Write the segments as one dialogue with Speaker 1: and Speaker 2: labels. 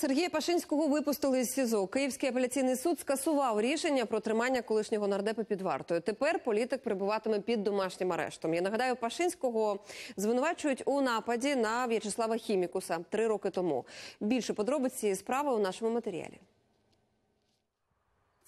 Speaker 1: Сергія Пашинського випустили з СІЗО. Київський апеляційний суд скасував рішення про тримання колишнього нардепа під вартою. Тепер політик перебуватиме під домашнім арештом. Я нагадаю, Пашинського звинувачують у нападі на В'ячеслава Хімікуса три роки тому. Більше подробиць цієї справи у нашому матеріалі.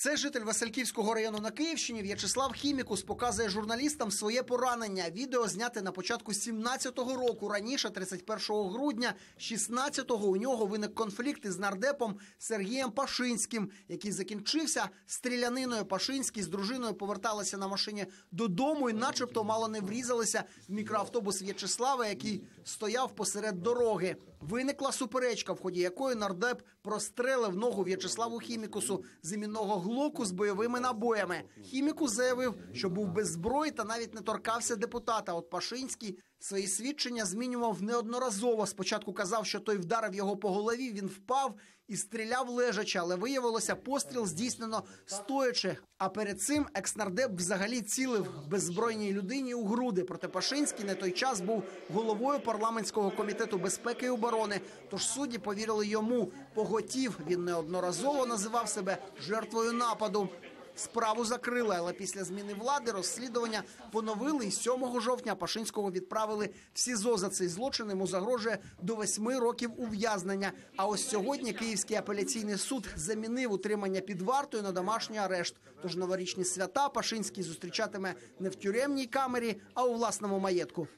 Speaker 2: Це житель Васильківського району на Київщині В'ячеслав Хімікус показує журналістам своє поранення. Відео зняте на початку 17-го року. Раніше, 31 грудня, 16-го у нього виник конфлікт із нардепом Сергієм Пашинським, який закінчився стріляниною. Пашинський з дружиною поверталися на машині додому і, начебто, мало не врізалися в мікроавтобус В'ячеслава, який стояв посеред дороги. Виникла суперечка, в ході якої нардеп прострелив ногу В'ячеславу Хімікусу з іменного глоку з бойовими набоями. Хімікус заявив, що був без зброї та навіть не торкався депутата. От Пашинський свої свідчення змінював неодноразово. Спочатку казав, що той вдарив його по голові. Він впав і стріляв лежачи, але виявилося, постріл здійснено стоячи. А перед цим екснардеп взагалі цілив беззбройній людині у груди. Проте Пашинський на той час був головою парламентського комітету безпеки і оборони. Тож судді повірили йому. Поготів він неодноразово називав себе жертвою нападу. Справу закрили, але після зміни влади розслідування поновили і 7 жовтня Пашинського відправили в СІЗО. За цей злочин йому загрожує до 8 років ув'язнення. А ось сьогодні Київський апеляційний суд замінив утримання під вартою на домашній арешт. Тож новорічні свята Пашинський зустрічатиме не в тюремній камері, а у власному маєтку.